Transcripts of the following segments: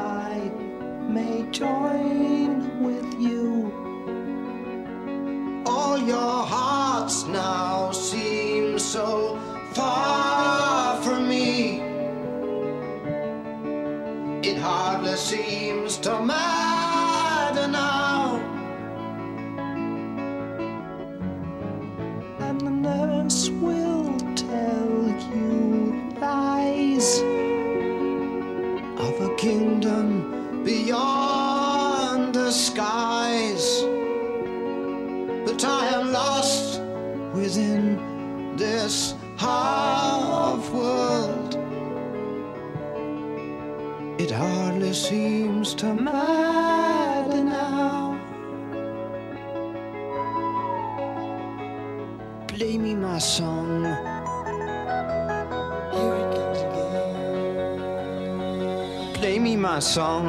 I may join with you. All your hearts now seem so far from me. It hardly seems to matter now. And the nurse will half world. It hardly seems to matter now. Play me my song. Here it comes again. Play me my song.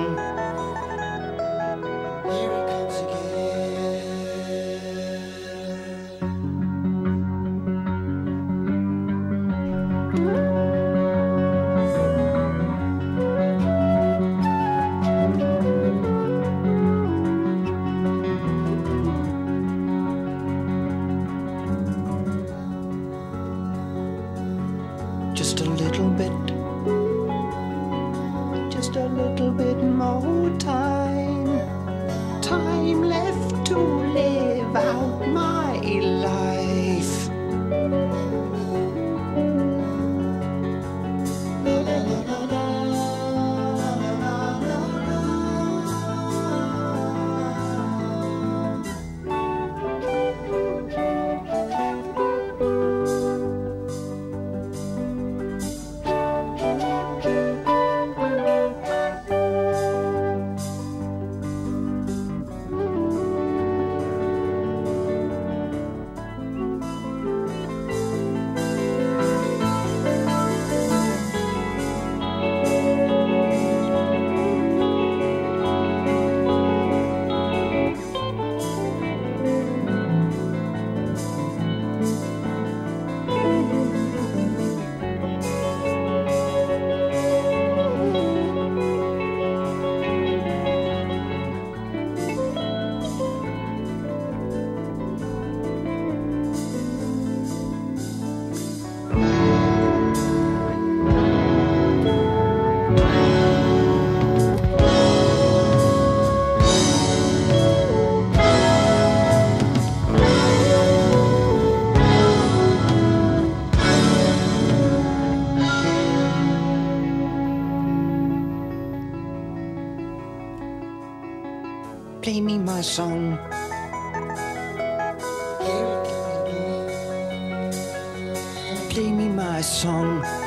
Play me my song. Play me my song.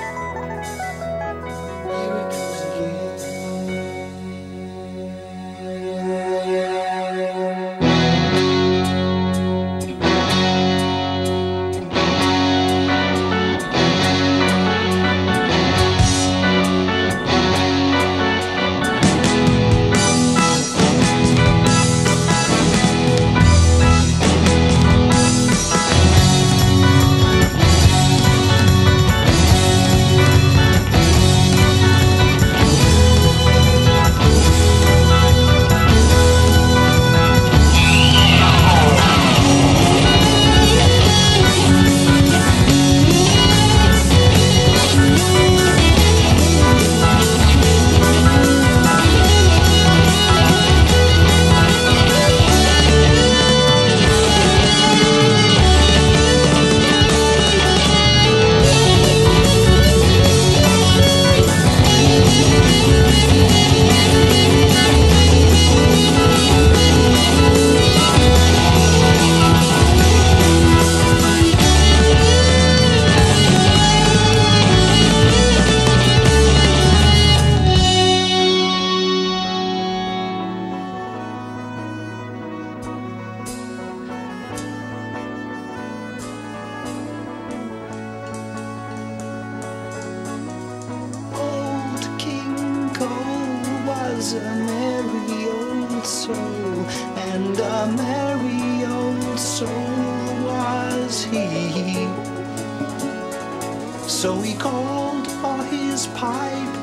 So he called for his pipe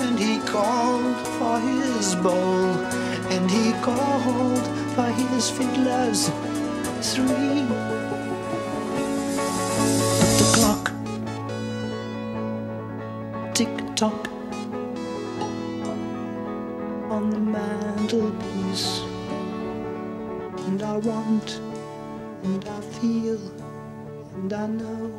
and he called for his bowl, and he called for his fiddlers three. But the clock tick tock on the mantelpiece, and I want, and I feel, and I know,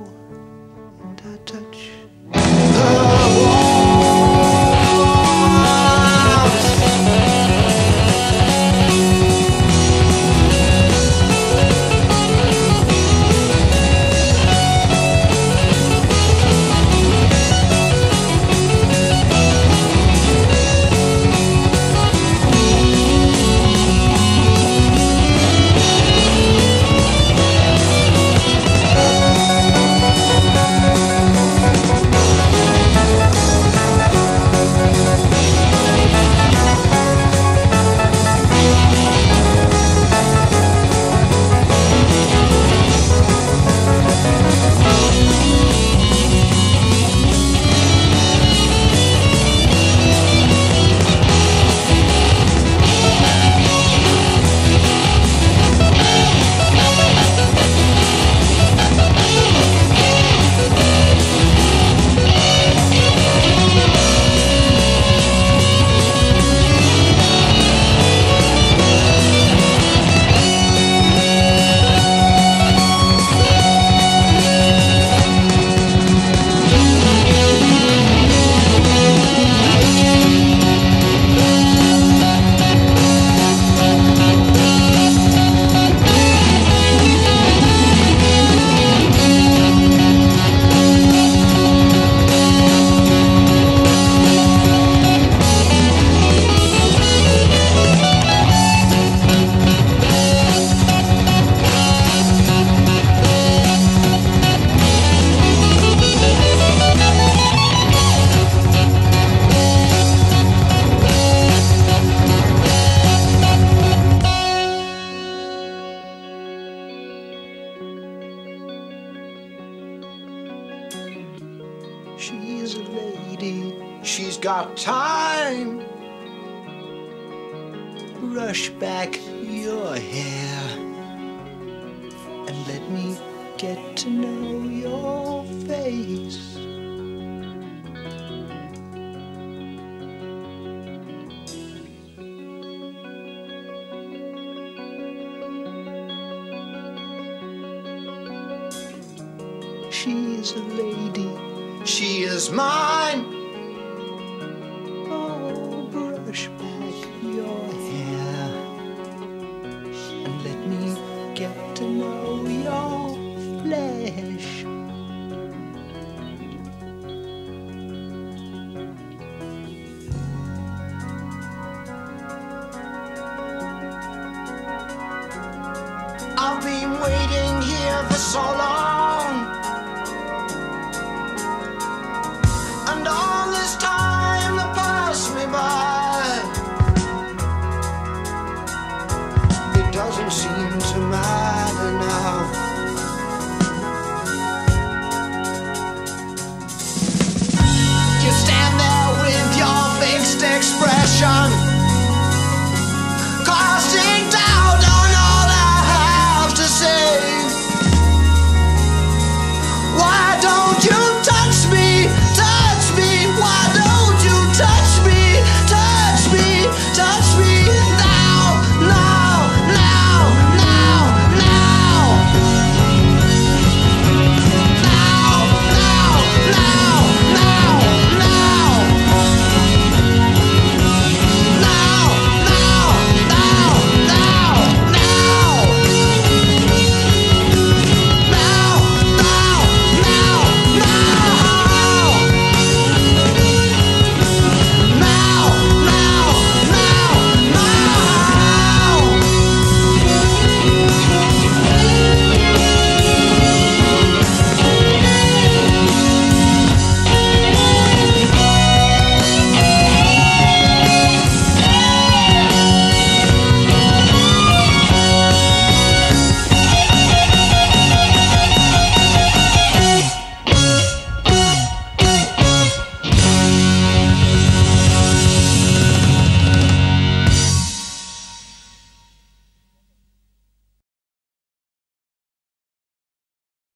Brush back your hair and let me get to know your face. She's a lady, she is mine. so long.